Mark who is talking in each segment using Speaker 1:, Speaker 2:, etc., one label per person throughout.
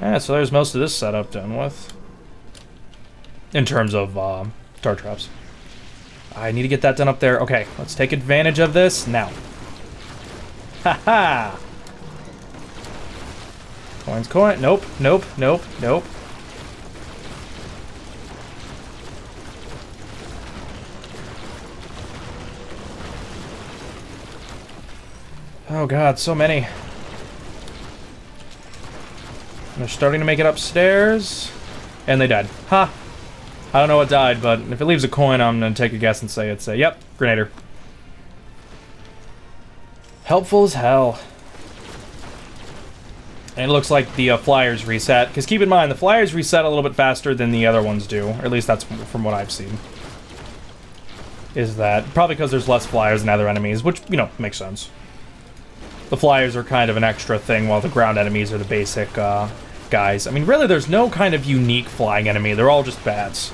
Speaker 1: Yeah, so there's most of this setup done with. In terms of uh, dart traps. I need to get that done up there. Okay, let's take advantage of this now. Ha ha! Coins, coin. Nope, nope, nope, nope. Oh god, so many. They're starting to make it upstairs. And they died. Ha! I don't know what died, but if it leaves a coin, I'm gonna take a guess and say it's a, yep, Grenader. Helpful as hell. And it looks like the uh, flyers reset. Because keep in mind, the flyers reset a little bit faster than the other ones do. Or at least that's from what I've seen. Is that probably because there's less flyers than other enemies, which, you know, makes sense. The flyers are kind of an extra thing, while the ground enemies are the basic uh, guys. I mean, really, there's no kind of unique flying enemy. They're all just bats.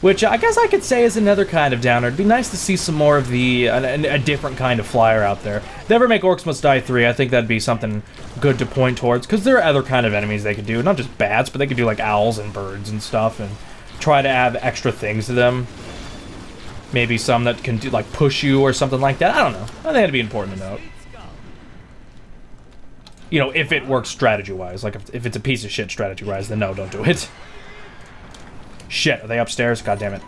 Speaker 1: Which I guess I could say is another kind of downer. It'd be nice to see some more of the uh, a, a different kind of flyer out there. If they make Orcs Must Die 3, I think that'd be something good to point towards, because there are other kind of enemies they could do. Not just bats, but they could do like owls and birds and stuff, and try to add extra things to them. Maybe some that can do like push you or something like that. I don't know. I think that'd be important to note you know, if it works strategy-wise. Like, if, if it's a piece of shit strategy-wise, then no, don't do it. Shit, are they upstairs? God damn it.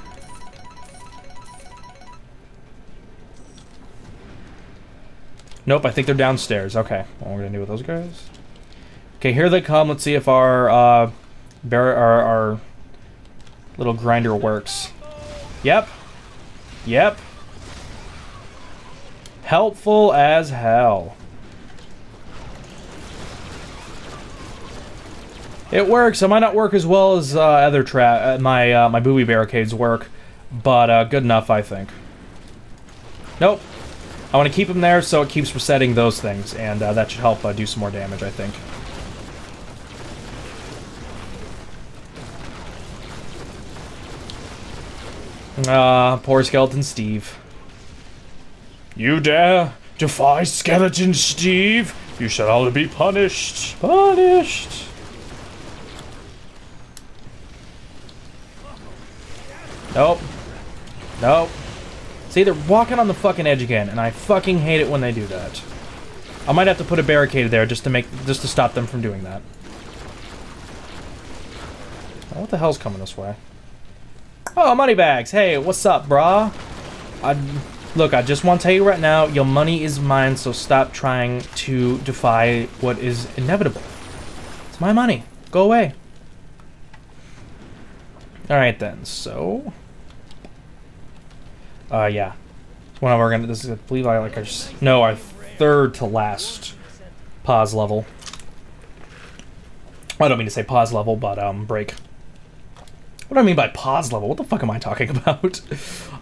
Speaker 1: Nope, I think they're downstairs. Okay, what we're gonna do with those guys? Okay, here they come. Let's see if our, uh, bear, our, our little grinder works. Yep. Yep. Helpful as hell. It works. It might not work as well as uh, other trap uh, my uh, my booby barricades work, but uh, good enough, I think. Nope. I want to keep them there so it keeps resetting those things, and uh, that should help uh, do some more damage, I think. Ah, poor Skeleton Steve. You dare defy Skeleton Steve? You shall all be punished. Punished. Nope. Nope. See, they're walking on the fucking edge again, and I fucking hate it when they do that. I might have to put a barricade there just to make just to stop them from doing that. What the hell's coming this way? Oh, money bags. Hey, what's up, brah? I look. I just want to tell you right now, your money is mine. So stop trying to defy what is inevitable. It's my money. Go away. All right then. So. Uh, yeah. One of our gonna. This is, I believe, I like our no, our third to last pause level. I don't mean to say pause level, but um, break. What do I mean by pause level? What the fuck am I talking about?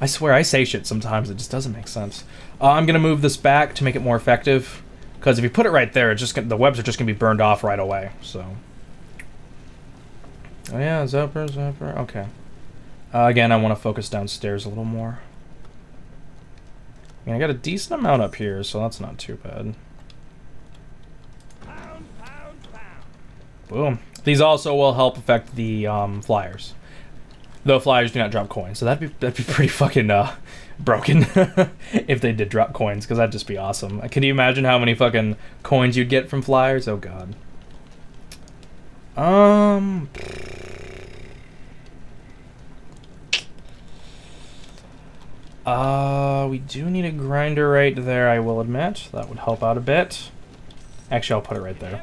Speaker 1: I swear I say shit sometimes. It just doesn't make sense. Uh, I'm gonna move this back to make it more effective, because if you put it right there, it's just gonna, the webs are just gonna be burned off right away. So. Oh yeah, Zapper, Zapper. Okay. Uh, again, I want to focus downstairs a little more. I, mean, I got a decent amount up here, so that's not too bad. Boom. These also will help affect the um, flyers. Though flyers do not drop coins, so that'd be that'd be pretty fucking uh, broken if they did drop coins, because that'd just be awesome. Can you imagine how many fucking coins you'd get from flyers? Oh god. Um. Uh, we do need a grinder right there, I will admit. That would help out a bit. Actually, I'll put it right there.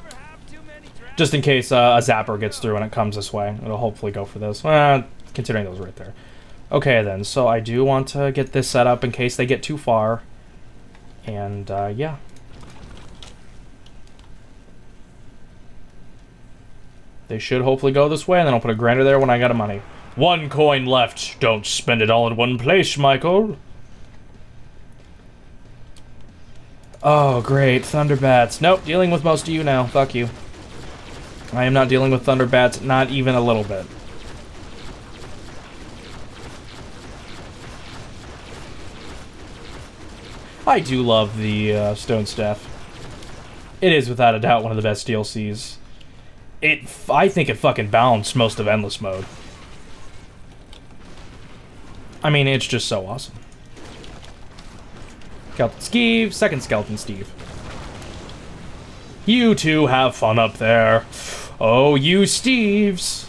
Speaker 1: Just in case uh, a zapper gets through and it comes this way. It'll hopefully go for this. Uh, considering those right there. Okay, then. So I do want to get this set up in case they get too far. And, uh, yeah. They should hopefully go this way, and then I'll put a grinder there when I got a money. One coin left. Don't spend it all in one place, Michael. Oh, great. Thunderbats. Nope, dealing with most of you now. Fuck you. I am not dealing with Thunderbats, not even a little bit. I do love the uh, Stone Staff. It is, without a doubt, one of the best DLCs. it, I think it fucking balanced most of Endless Mode. I mean, it's just so awesome. Skeleton Steve, second Skeleton Steve. You two have fun up there. Oh, you Steves.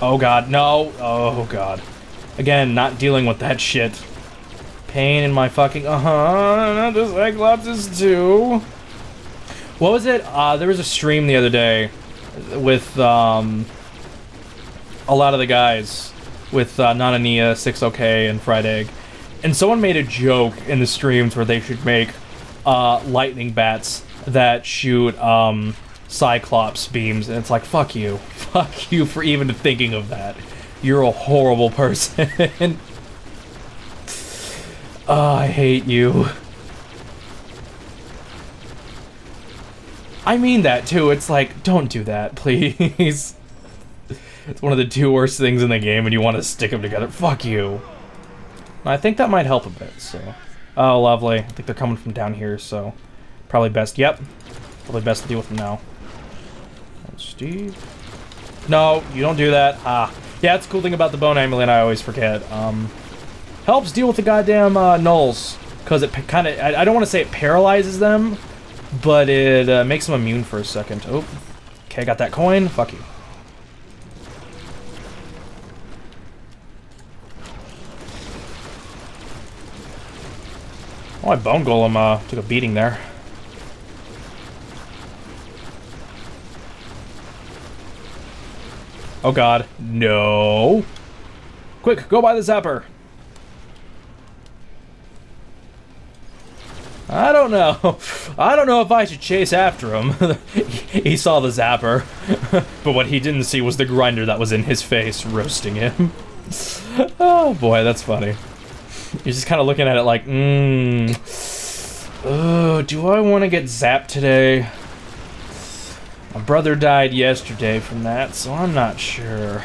Speaker 1: Oh god, no. Oh god. Again, not dealing with that shit. Pain in my fucking... Uh-huh, not the Cyclops too. What was it? Uh, there was a stream the other day with, um... A lot of the guys. With uh, Nanania, 6OK, and Fried Egg. And someone made a joke in the streams where they should make uh, lightning bats that shoot um, Cyclops beams, and it's like, fuck you. Fuck you for even thinking of that. You're a horrible person. oh, I hate you. I mean that too. It's like, don't do that, please. It's one of the two worst things in the game, and you want to stick them together. Fuck you. I think that might help a bit, so... Oh, lovely. I think they're coming from down here, so... Probably best... Yep. Probably best to deal with them now. Steve? No, you don't do that. Ah. Yeah, that's the cool thing about the Bone Amulet I always forget. Um, helps deal with the goddamn uh, Gnolls. Because it kind of... I, I, don't want to say it paralyzes them, but it uh, makes them immune for a second. Oh. Okay, I got that coin. Fuck you. Oh, my Bone Golem uh, took a beating there. Oh god. No. Quick, go by the zapper. I don't know. I don't know if I should chase after him. he saw the zapper. but what he didn't see was the grinder that was in his face, roasting him. oh boy, that's funny. He's just kind of looking at it like, mmm. Oh, do I want to get zapped today? My brother died yesterday from that, so I'm not sure.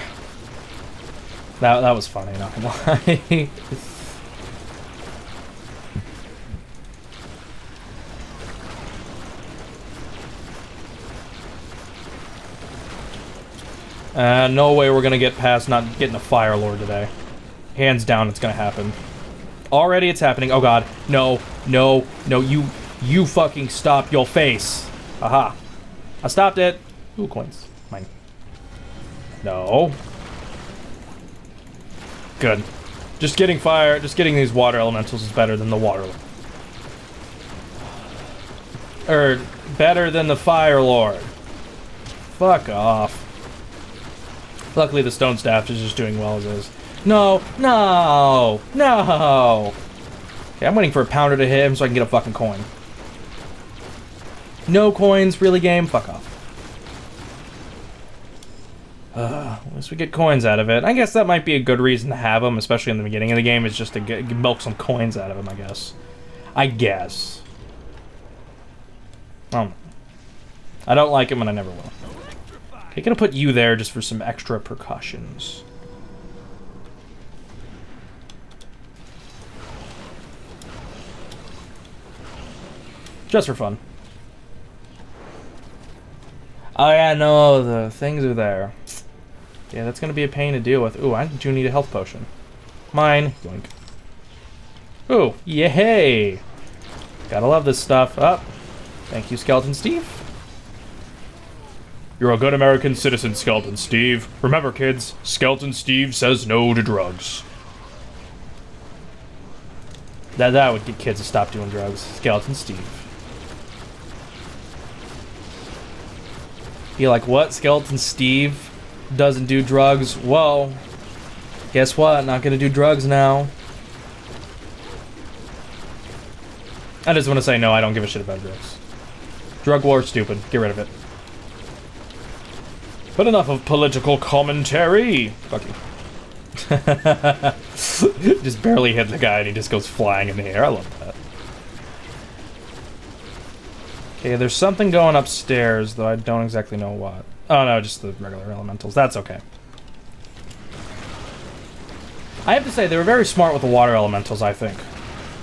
Speaker 1: That, that was funny, not gonna lie. uh, no way we're gonna get past not getting a Fire Lord today. Hands down, it's gonna happen. Already it's happening. Oh god. No, no, no, you, you fucking stop your face. Aha. I stopped it. Ooh, coins. Mine. No. Good. Just getting fire, just getting these water elementals is better than the water. Or, er, better than the Fire Lord. Fuck off. Luckily the Stone Staff is just doing well as is. No, no, no. Okay, I'm waiting for a pounder to hit him so I can get a fucking coin. No coins, really game? Fuck off. Uh, least we get coins out of it. I guess that might be a good reason to have them, especially in the beginning of the game, is just to get, milk some coins out of them, I guess. I guess. Um, I don't like him and I never will. Okay, gonna put you there just for some extra precautions. Just for fun. Oh yeah, no, the things are there. Yeah, that's gonna be a pain to deal with. Ooh, I do need a health potion. Mine. Yoink. Ooh, yay! Gotta love this stuff. Up. Oh, thank you, Skeleton Steve. You're a good American citizen, Skeleton Steve. Remember, kids, Skeleton Steve says no to drugs. That, that would get kids to stop doing drugs. Skeleton Steve. Be like, what? Skeleton Steve doesn't do drugs? Well, guess what? Not gonna do drugs now. I just want to say no, I don't give a shit about drugs. Drug war, stupid. Get rid of it. But enough of political commentary. Fuck you. just barely hit the guy and he just goes flying in the air. I love that. Okay, there's something going upstairs, though I don't exactly know what. Oh no, just the regular elementals. That's okay. I have to say, they were very smart with the water elementals, I think.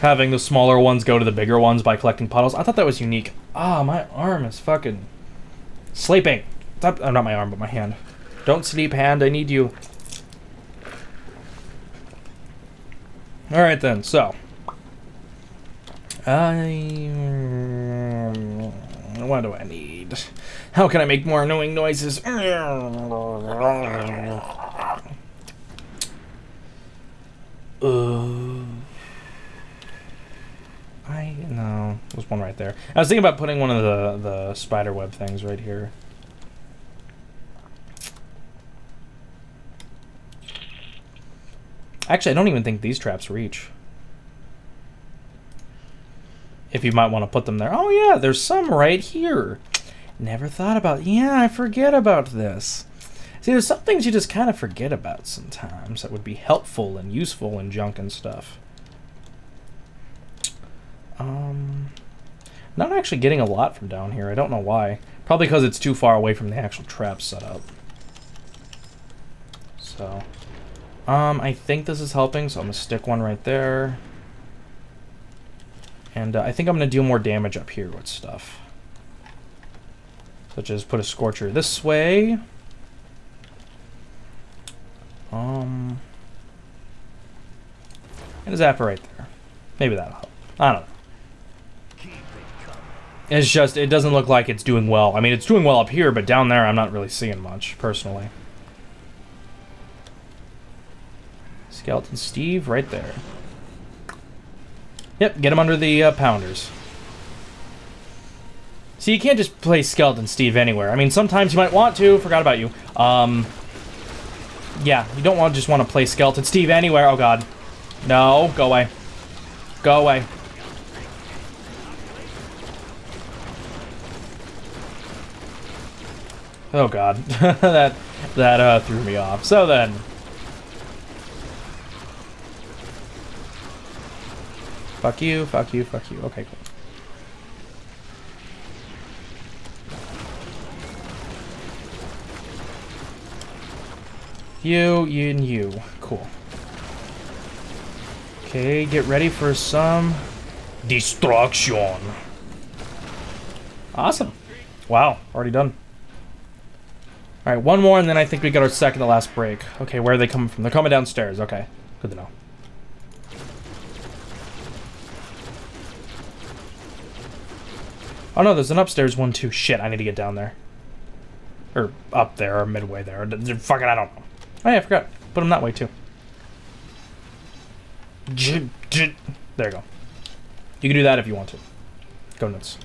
Speaker 1: Having the smaller ones go to the bigger ones by collecting puddles. I thought that was unique. Ah, my arm is fucking sleeping. Stop. Oh, not my arm, but my hand. Don't sleep, hand. I need you. All right then. So, I. What do I need? How can I make more annoying noises? Uh, I no, there's one right there. I was thinking about putting one of the the spider web things right here. Actually, I don't even think these traps reach. If you might want to put them there. Oh yeah, there's some right here. Never thought about. Yeah, I forget about this. See, there's some things you just kind of forget about sometimes that would be helpful and useful in junk and stuff. Um, not actually getting a lot from down here. I don't know why. Probably because it's too far away from the actual trap setup. So, um, I think this is helping, so I'm going to stick one right there. And uh, I think I'm going to deal more damage up here with stuff. Such as put a Scorcher this way. Um, and a Zapper right there. Maybe that'll help. I don't know. It's just, it doesn't look like it's doing well. I mean, it's doing well up here, but down there I'm not really seeing much, personally. Skeleton Steve right there. Yep, get him under the uh, pounders. See, you can't just play Skeleton Steve anywhere. I mean, sometimes you might want to. Forgot about you. Um, yeah, you don't want just want to play Skeleton Steve anywhere. Oh, God. No, go away. Go away. Oh, God. that that uh, threw me off. So then... Fuck you, fuck you, fuck you. Okay, cool. You, you, and you. Cool. Okay, get ready for some destruction. Awesome. Wow, already done. Alright, one more, and then I think we got our second to last break. Okay, where are they coming from? They're coming downstairs. Okay, good to know. Oh no, there's an upstairs one too. Shit, I need to get down there. Or up there, or midway there. Fucking, I don't know. Oh yeah, I forgot. Put them that way too. There you go. You can do that if you want to. Go nuts.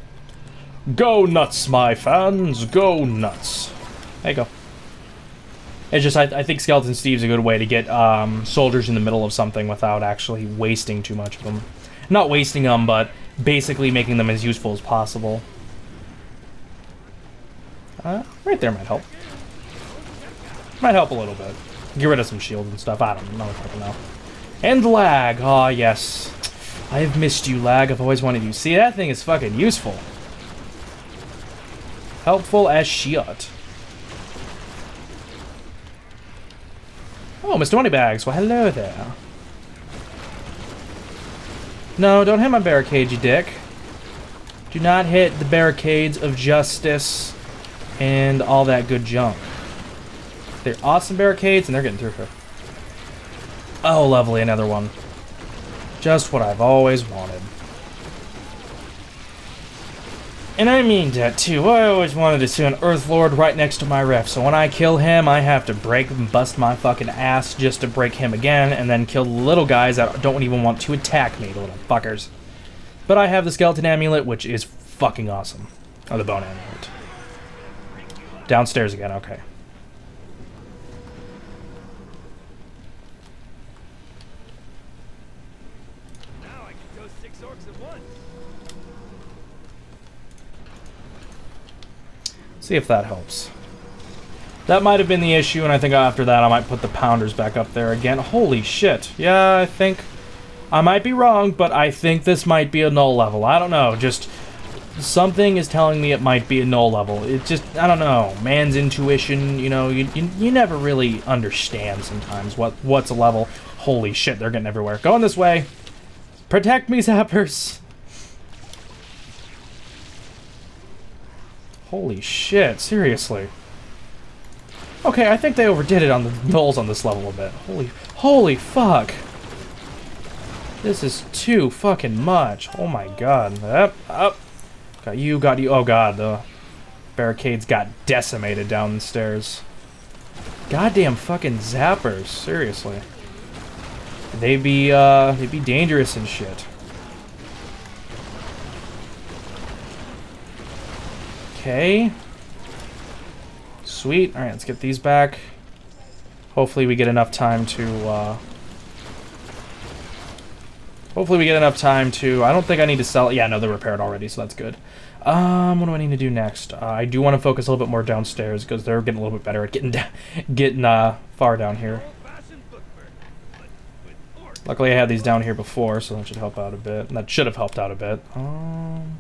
Speaker 1: Go nuts, my fans. Go nuts. There you go. It's just, I, I think Skeleton Steve's a good way to get um, soldiers in the middle of something without actually wasting too much of them. Not wasting them, but basically making them as useful as possible. Uh, right there might help. Might help a little bit. Get rid of some shields and stuff. I don't know. I don't know. And lag. Ah, oh, yes. I have missed you, lag. I've always wanted you. See, that thing is fucking useful. Helpful as shit. Oh, Mr. Moneybags. Well, hello there. No, don't hit my barricade, you dick. Do not hit the barricades of justice and all that good junk. They're awesome barricades, and they're getting through her. Oh, lovely, another one. Just what I've always wanted. And I mean that too. I always wanted to see an Earth Lord right next to my rift, so when I kill him, I have to break and bust my fucking ass just to break him again, and then kill the little guys that don't even want to attack me, the little fuckers. But I have the Skeleton Amulet, which is fucking awesome. Oh, the Bone Amulet. Downstairs again, okay. See if that helps. That might have been the issue, and I think after that I might put the pounders back up there again. Holy shit. Yeah, I think... I might be wrong, but I think this might be a gnoll level. I don't know, just... Something is telling me it might be a gnoll level. It just, I don't know, man's intuition, you know, you, you, you never really understand sometimes what what's a level. Holy shit, they're getting everywhere. Going this way. Protect me, zappers! Holy shit, seriously. Okay, I think they overdid it on the gnolls on this level a bit. Holy, holy fuck! This is too fucking much. Oh my god. Up, up. Got you, got you. Oh god, the barricades got decimated down the stairs. Goddamn fucking zappers, seriously. they'd be, uh, they be dangerous and shit. Okay. Sweet. Alright, let's get these back. Hopefully we get enough time to, uh... Hopefully we get enough time to... I don't think I need to sell... it. Yeah, no, they're repaired already, so that's good. Um, what do I need to do next? Uh, I do want to focus a little bit more downstairs, because they're getting a little bit better at getting, getting uh, far down here. Luckily I had these down here before, so that should help out a bit. That should have helped out a bit. Um...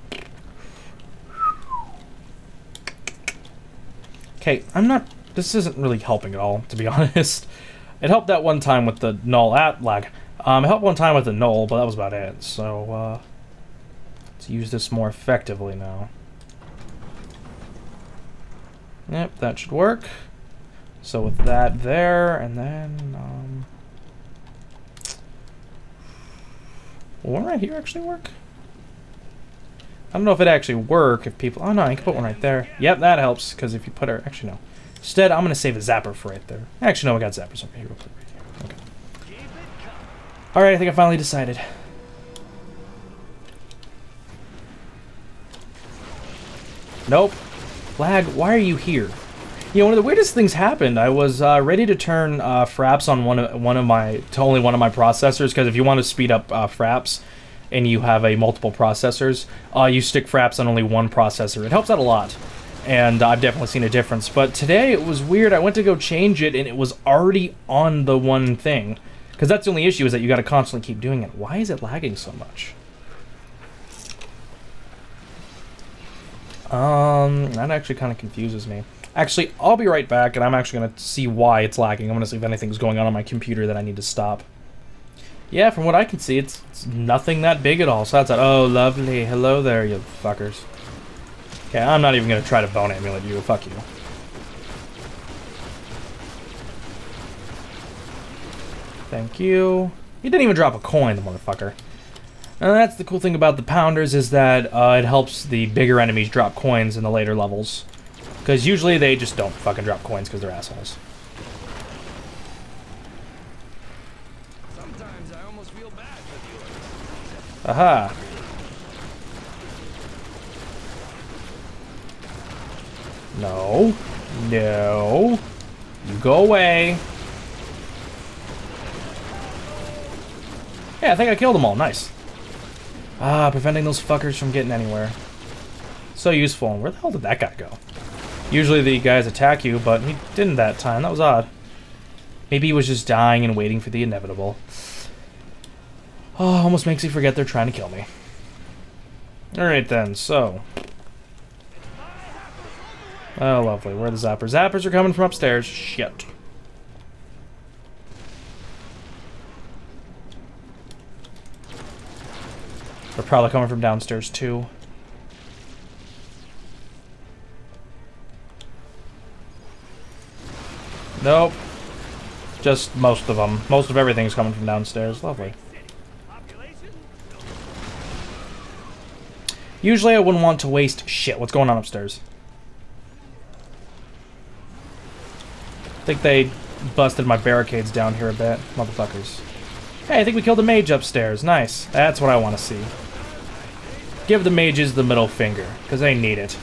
Speaker 1: Okay, I'm not... This isn't really helping at all, to be honest. It helped that one time with the gnoll at lag. Um, it helped one time with the gnoll, but that was about it. So, uh, let's use this more effectively now. Yep, that should work. So with that there, and then, um... Will one right here actually work? I don't know if it actually work if people... Oh, no, I can put one right there. Yep, that helps, because if you put her... Actually, no. Instead, I'm going to save a zapper for right there. Actually, no, I got zappers over here. Right here. Okay. Alright, I think I finally decided. Nope. Lag, why are you here? You know, one of the weirdest things happened. I was uh, ready to turn uh, fraps on one of one of my to only one of my processors because if you want to speed up uh, fraps, and you have a multiple processors, uh, you stick fraps on only one processor. It helps out a lot, and I've definitely seen a difference. But today it was weird. I went to go change it, and it was already on the one thing. Because that's the only issue, is that you got to constantly keep doing it. Why is it lagging so much? Um, that actually kind of confuses me. Actually, I'll be right back, and I'm actually going to see why it's lagging. I'm going to see if anything's going on on my computer that I need to stop. Yeah, from what I can see, it's, it's nothing that big at all. So that's it. Oh, lovely. Hello there, you fuckers. Okay, I'm not even going to try to bone amulet you. Fuck you. Thank you. He didn't even drop a coin, the motherfucker. And that's the cool thing about the Pounders is that uh, it helps the bigger enemies drop coins in the later levels. Because usually they just don't fucking drop coins because they're assholes. Aha. No. No. You go away. Yeah, I think I killed them all. Nice. Ah, preventing those fuckers from getting anywhere. So useful. Where the hell did that guy go? Usually the guys attack you, but he didn't that time. That was odd. Maybe he was just dying and waiting for the inevitable. Oh, almost makes you forget they're trying to kill me. Alright then, so. Oh, lovely. Where are the zappers? Zappers are coming from upstairs. Shit. They're probably coming from downstairs, too. Nope. Just most of them. Most of everything's coming from downstairs. Lovely. Usually I wouldn't want to waste... Shit, what's going on upstairs? I think they busted my barricades down here a bit. Motherfuckers. Hey, I think we killed a mage upstairs. Nice. That's what I want to see. Give the mages the middle finger, because they need it.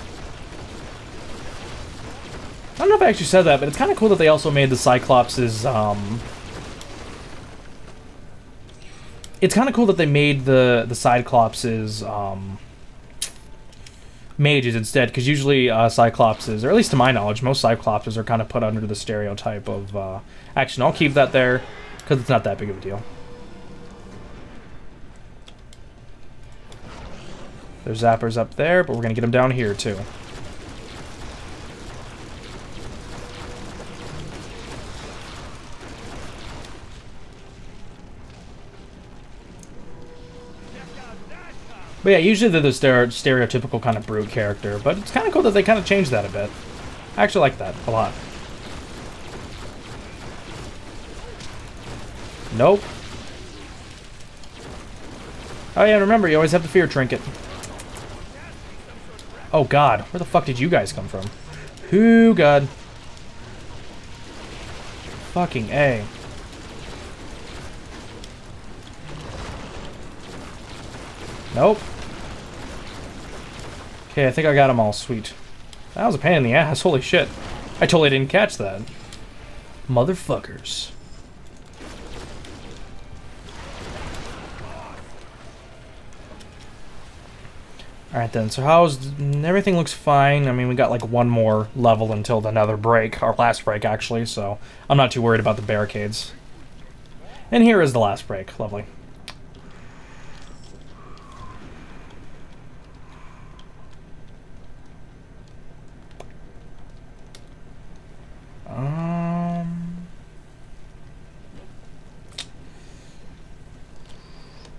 Speaker 1: I don't know if I actually said that, but it's kind of cool that they also made the Cyclops' um, it's kind of cool that they made the the Cyclops' um, mages instead, because usually uh, Cyclopses, or at least to my knowledge, most Cyclopses are kind of put under the stereotype of uh, action. I'll keep that there, because it's not that big of a deal. There's zappers up there, but we're going to get them down here, too. But yeah, usually they're the stereotypical kind of brute character, but it's kind of cool that they kind of changed that a bit. I actually like that a lot. Nope. Oh yeah, remember, you always have the fear trinket. Oh god, where the fuck did you guys come from? Who god. Fucking A. Nope. Okay, I think I got them all. Sweet. That was a pain in the ass. Holy shit. I totally didn't catch that. Motherfuckers. Alright then, so how's... Everything looks fine. I mean, we got like one more level until the another break. Our last break, actually, so I'm not too worried about the barricades. And here is the last break. Lovely. Um...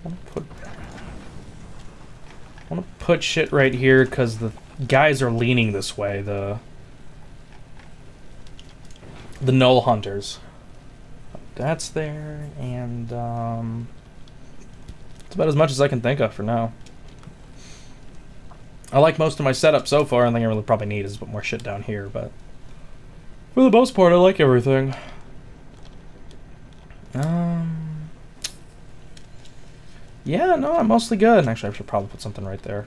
Speaker 1: I'll put I want to put shit right here because the guys are leaning this way. The the gnoll hunters. That's there, and um, it's about as much as I can think of for now. I like most of my setup so far. I think I really probably need is put more shit down here, but for the most part, I like everything. Um. Yeah, no, I'm mostly good. Actually, I should probably put something right there.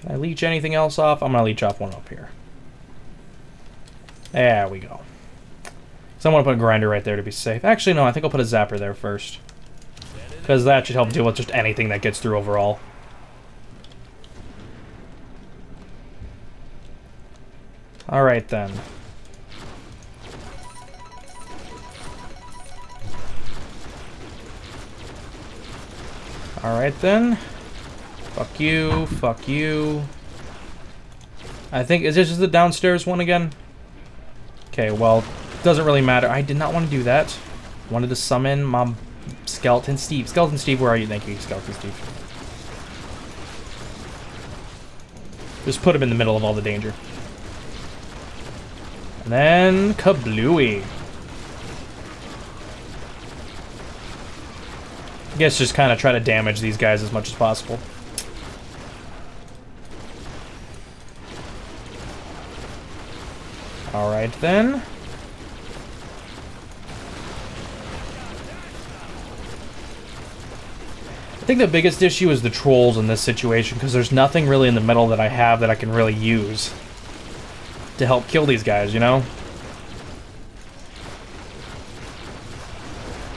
Speaker 1: Can I leech anything else off? I'm going to leech off one up here. There we go. So I'm going to put a grinder right there to be safe. Actually, no, I think I'll put a zapper there first. Because that should help deal with just anything that gets through overall. Alright then. Alright then. Fuck you, fuck you. I think, is this the downstairs one again? Okay, well, doesn't really matter. I did not want to do that. Wanted to summon my Skeleton Steve. Skeleton Steve, where are you? Thank you, Skeleton Steve. Just put him in the middle of all the danger. And then, kablooey. guess just kind of try to damage these guys as much as possible. Alright then. I think the biggest issue is the trolls in this situation, because there's nothing really in the middle that I have that I can really use to help kill these guys, you know?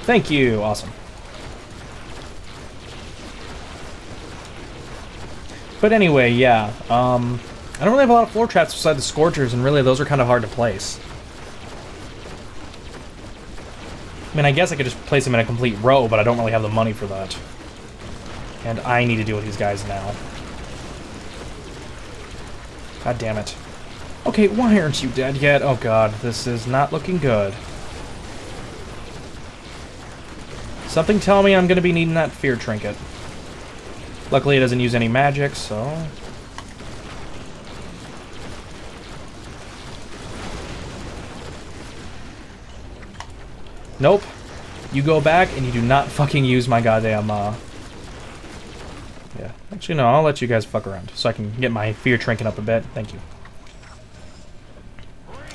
Speaker 1: Thank you, awesome. But anyway, yeah. Um, I don't really have a lot of floor traps beside the Scorchers, and really those are kind of hard to place. I mean, I guess I could just place them in a complete row, but I don't really have the money for that. And I need to deal with these guys now. God damn it. Okay, why aren't you dead yet? Oh god, this is not looking good. Something tell me I'm going to be needing that fear trinket. Luckily, it doesn't use any magic, so... Nope. You go back and you do not fucking use my goddamn, uh... Yeah. Actually, no, I'll let you guys fuck around so I can get my fear trinket up a bit. Thank you.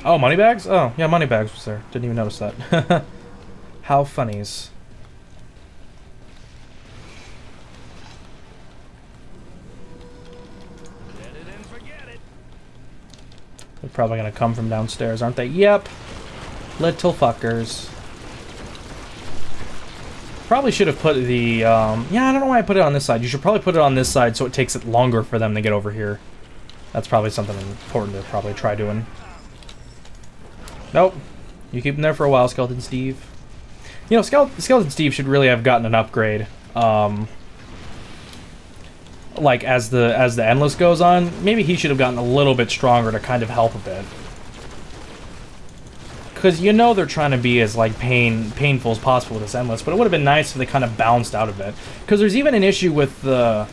Speaker 1: Oh, money bags? Oh, yeah, money bags was there. Didn't even notice that. How funnies. They're probably to come from downstairs, aren't they? Yep. Little fuckers. Probably should have put the, um, yeah, I don't know why I put it on this side. You should probably put it on this side so it takes it longer for them to get over here. That's probably something important to probably try doing. Nope. You keep them there for a while, Skeleton Steve. You know, Skeleton Steve should really have gotten an upgrade. Um, like as the as the endless goes on, maybe he should have gotten a little bit stronger to kind of help a bit. Because you know they're trying to be as like pain painful as possible with this endless, but it would have been nice if they kind of bounced out of it. Because there's even an issue with the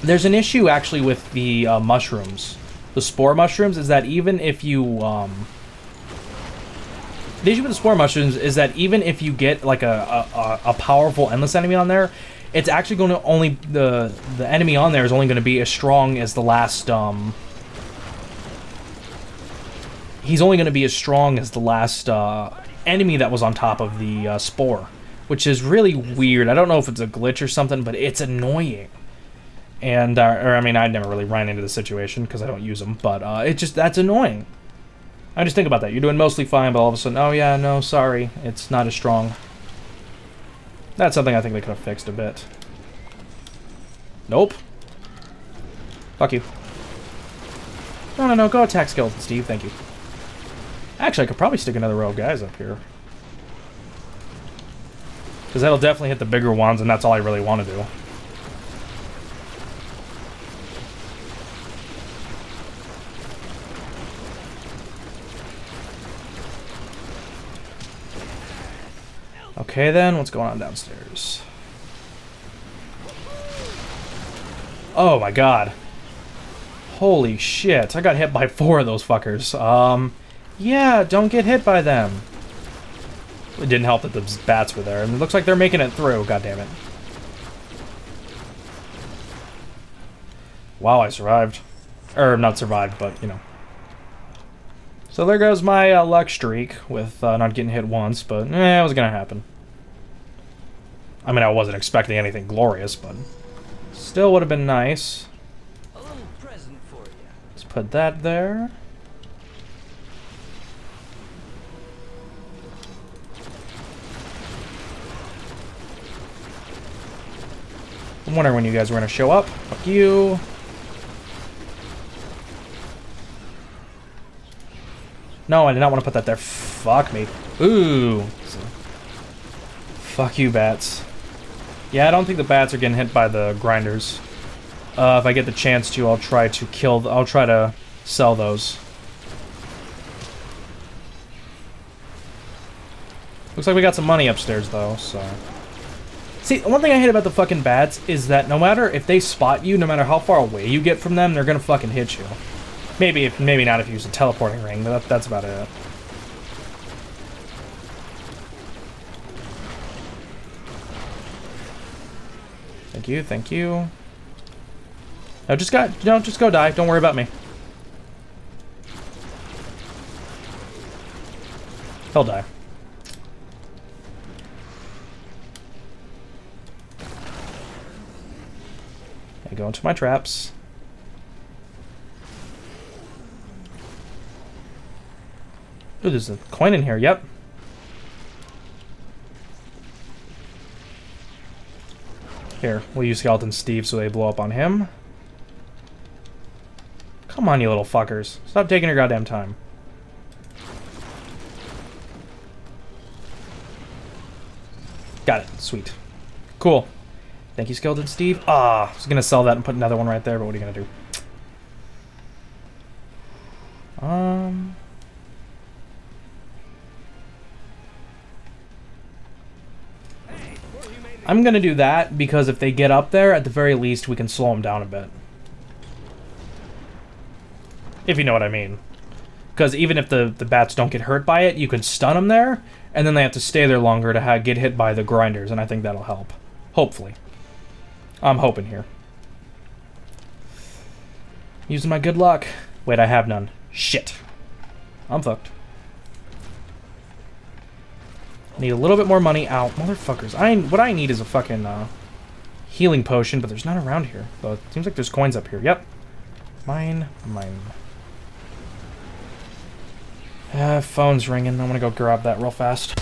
Speaker 1: there's an issue actually with the uh, mushrooms, the spore mushrooms, is that even if you um, the issue with the spore mushrooms is that even if you get like a, a, a powerful endless enemy on there, it's actually going to only the the enemy on there is only going to be as strong as the last um he's only going to be as strong as the last uh, enemy that was on top of the uh, spore which is really weird i don't know if it's a glitch or something but it's annoying and uh, or i mean I'd never really ran into the situation because i don't use them but uh, it just that's annoying i just think about that you're doing mostly fine but all of a sudden oh yeah no sorry it's not as strong that's something I think they could have fixed a bit. Nope. Fuck you. No, no, no, go attack Skeleton Steve, thank you. Actually, I could probably stick another row of guys up here. Because that'll definitely hit the bigger ones, and that's all I really want to do. Okay then, what's going on downstairs? Oh my god. Holy shit, I got hit by four of those fuckers. Um, yeah, don't get hit by them. It didn't help that the bats were there, and it looks like they're making it through, God damn it. Wow, I survived. Or, not survived, but, you know. So there goes my uh, luck streak with uh, not getting hit once, but eh, it was gonna happen. I mean, I wasn't expecting anything glorious, but still would have been nice. Let's put that there. I'm wondering when you guys were going to show up. Fuck you. No, I did not want to put that there. Fuck me. Ooh. Fuck you, bats. Yeah, I don't think the bats are getting hit by the grinders. Uh, if I get the chance to, I'll try to kill... I'll try to sell those. Looks like we got some money upstairs, though, so... See, one thing I hate about the fucking bats is that no matter if they spot you, no matter how far away you get from them, they're gonna fucking hit you. Maybe if maybe not if you use a teleporting ring, but that, that's about it. Thank you, thank you. No, just got no, just go die. Don't worry about me. He'll die. I go into my traps. Ooh, there's a coin in here. Yep. Here, we'll use Skeleton Steve so they blow up on him. Come on, you little fuckers. Stop taking your goddamn time. Got it. Sweet. Cool. Thank you, Skeleton Steve. Ah, I was gonna sell that and put another one right there, but what are you gonna do? Um... I'm going to do that because if they get up there, at the very least, we can slow them down a bit. If you know what I mean. Because even if the, the bats don't get hurt by it, you can stun them there, and then they have to stay there longer to get hit by the grinders, and I think that'll help. Hopefully. I'm hoping here. Using my good luck. Wait, I have none. Shit. I'm fucked. Need a little bit more money. out, motherfuckers. I What I need is a fucking uh, healing potion, but there's none around here. But it seems like there's coins up here. Yep. Mine, mine. Uh, phone's ringing. I'm gonna go grab that real fast.